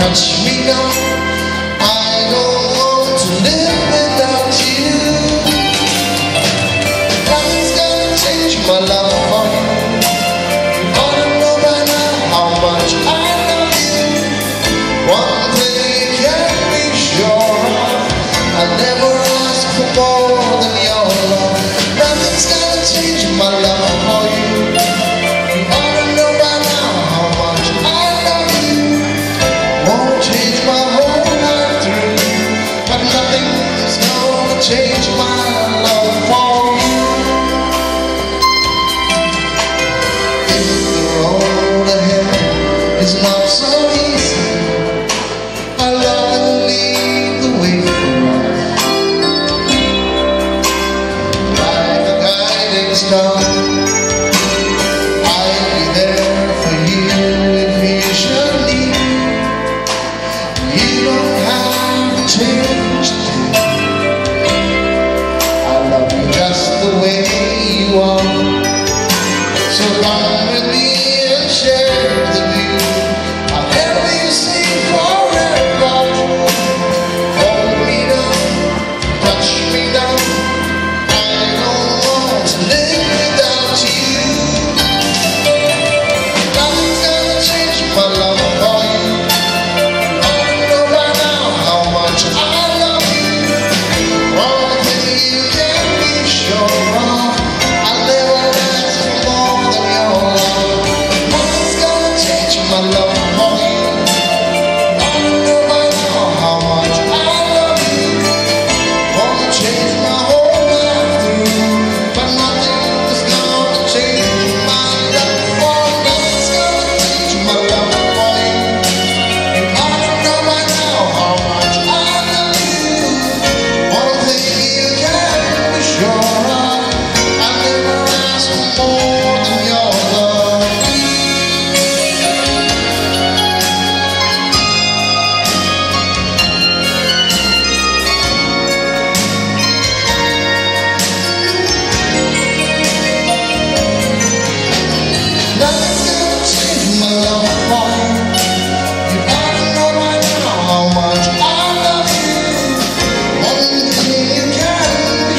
touch. Me now change my love for you. If the road ahead is not so easy. My love will lead the way for us Like a guiding star. Take where you are. So long. love.